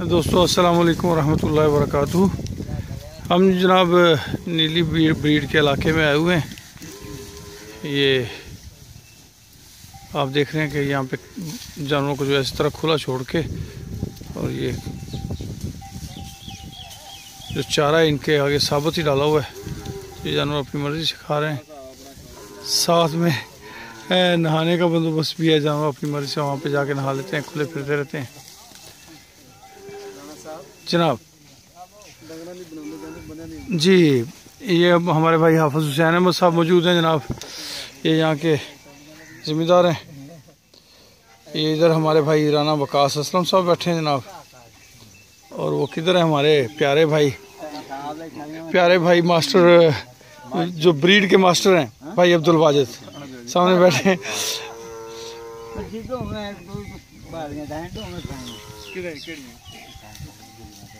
दोस्तों अस्सलाम वालेकुम रहमतुल्लाहि व बरकातहू हम जनाब, नीली ब्रीड ब्रीड के इलाके में आए हुए हैं। ये आप देख रहे हैं कि यहाँ पे जानवरों को जो है इस तरह खुला छोड़ के और ये जो चारा है, इनके आगे साबुत ही डाला हुआ है। ये जानवर अपनी मर्ज़ी से खा रहे हैं। साथ में नहाने का बंदोबस्त भी है, जानवर अपनी मर्ज़ी से वहाँ पे जाके नहा लेते हैं, खुले फिरते रहते हैं। जनाब। जी, ये हमारे भाई हाफिज हुसैन अहमद साहब मौजूद हैं जनाब। ये यहाँ के ज़िम्मेदार हैं। ये इधर हमारे भाई राना वकास असलम साहब बैठे हैं जनाब। और वो किधर है हमारे प्यारे भाई? प्यारे भाई मास्टर, जो ब्रीड के मास्टर हैं, भाई अब्दुल वाजिद सामने बैठे हैं? Ayan, makikigil natin.